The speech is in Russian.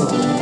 Павлова.